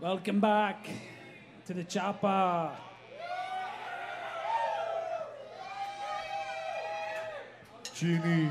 Welcome back to the Chapa. Genie.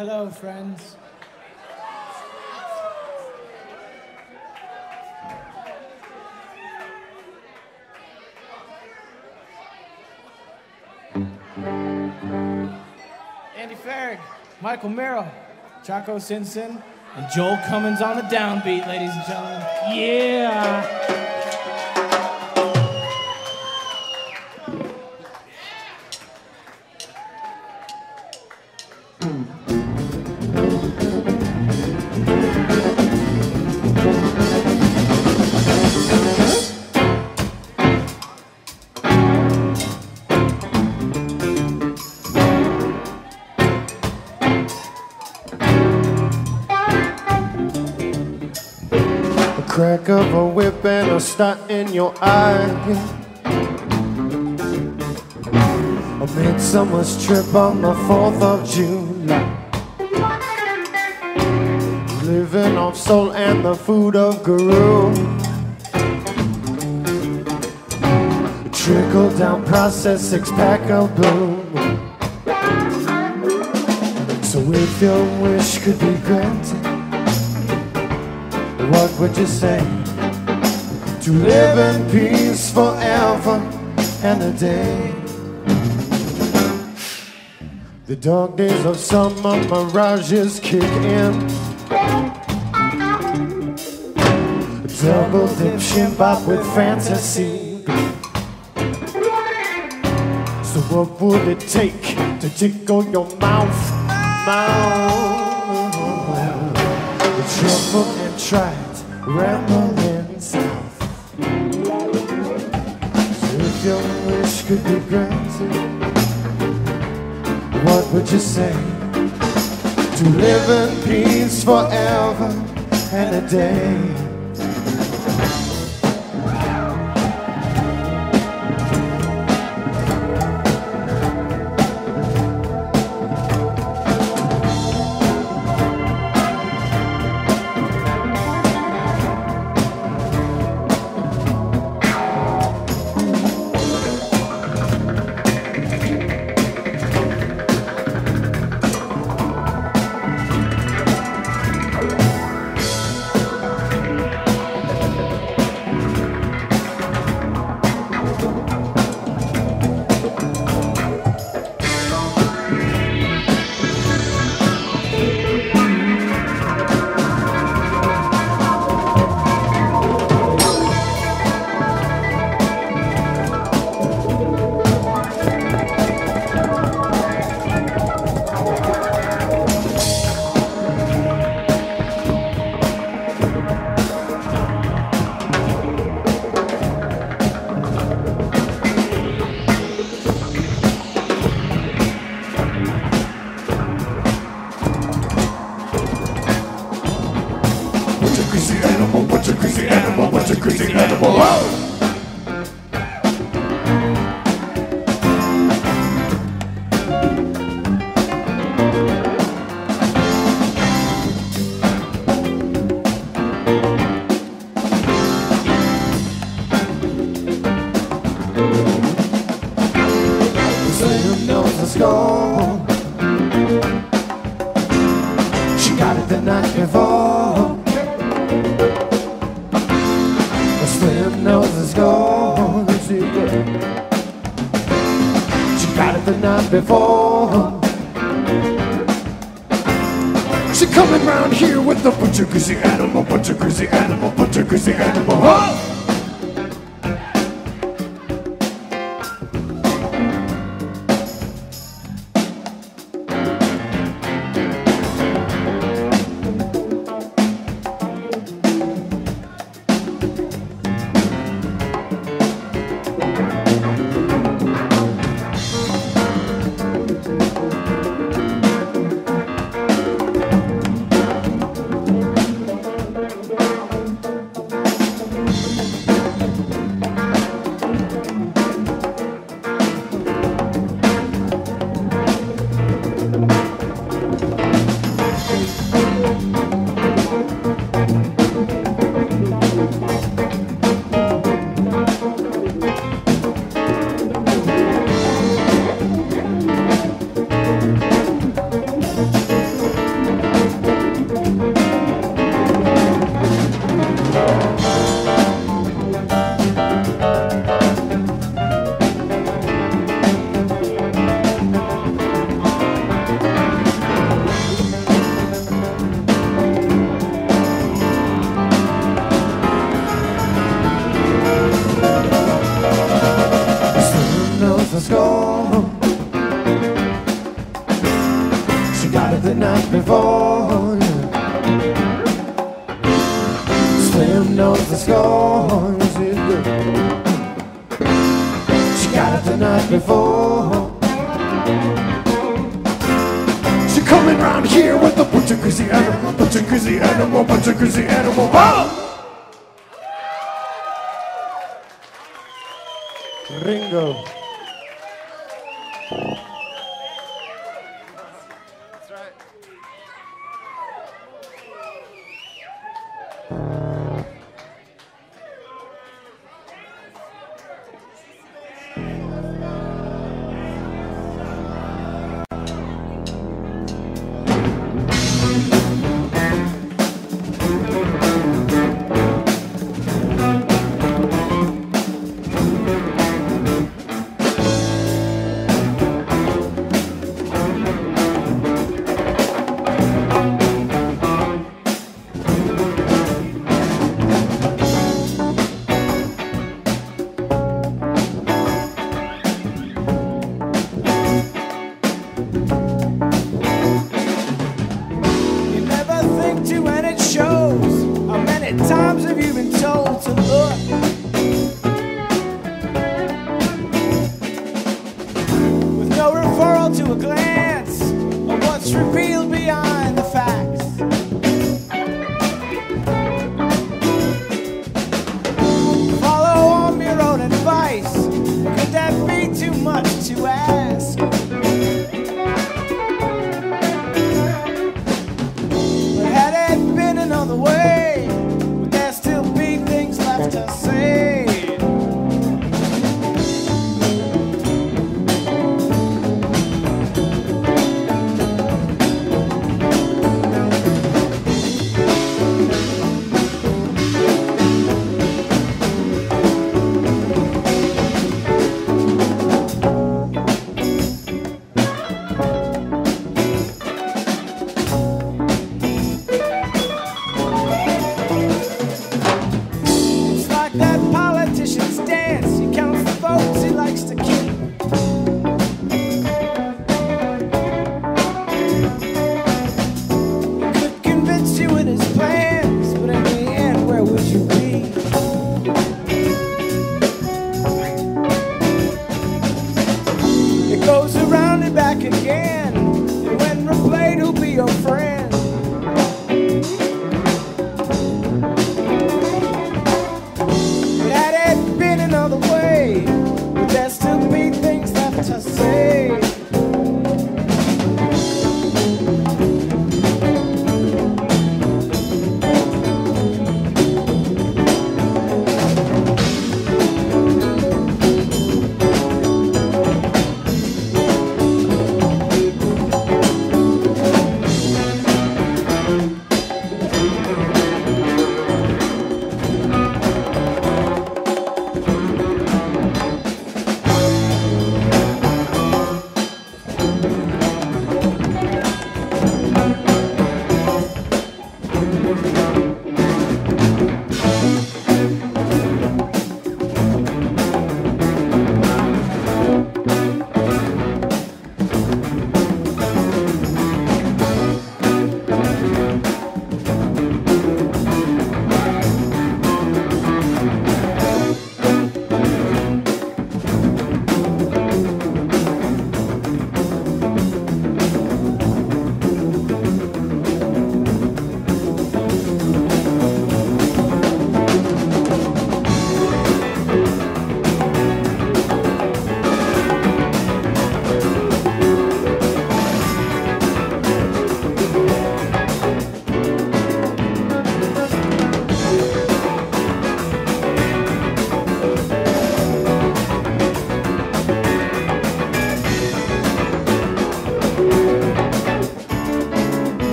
Hello, friends. Andy Farag, Michael Merrill, Chaco Simpson, and Joel Cummins on the downbeat, ladies and gentlemen. Yeah. A star in your eye. A midsummer's trip on the 4th of July. Living off soul and the food of Guru. Trickle down process, six pack of boom. So if your wish could be granted, what would you say? To live in peace forever and a day. The dark days of summer mirages kick in. Double dip shimbap with fantasy. So what would it take to tickle your mouth? Mouth. Troubled and tried, rambling if your wish could be granted, what would you say? To live in peace forever and a day. knows the score. She's good. She got it the night before. She coming round here with a bunch of crazy animal, bunch of crazy animal, bunch of crazy animal. Oh! Ringo.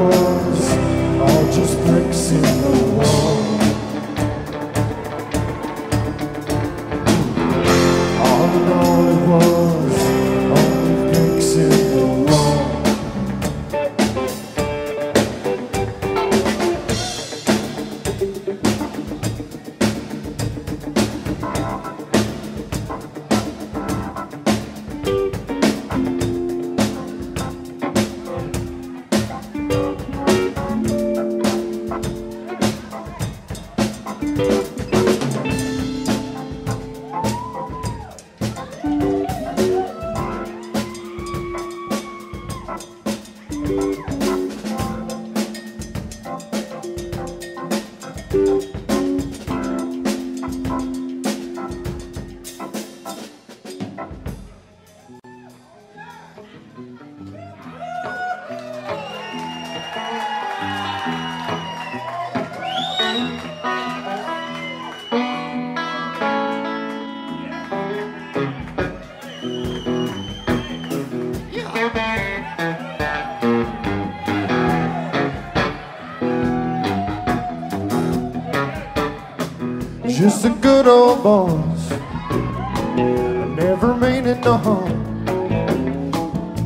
All, boss. Never meaning no harm.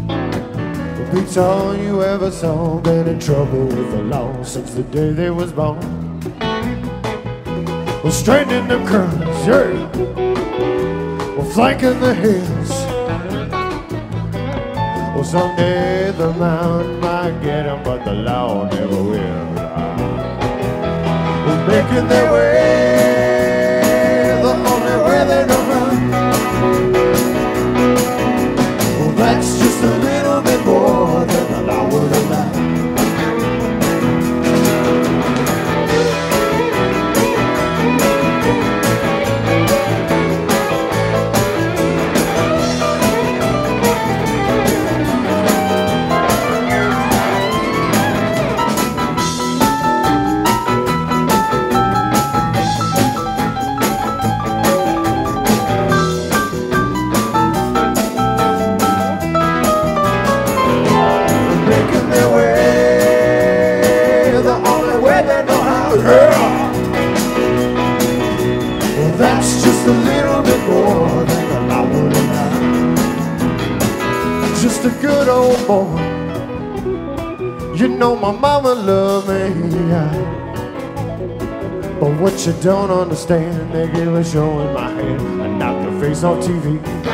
But beats all you ever saw. Been in trouble with the law since the day they was born. Straight in the curves, yeah. Well, flanking the hills. Well, someday the mountain might get 'em, but the law never will. Well, making their way, boy. You know my mama loved me. But what you don't understand, they give a show in my hand. I knocked the face off TV.